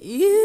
You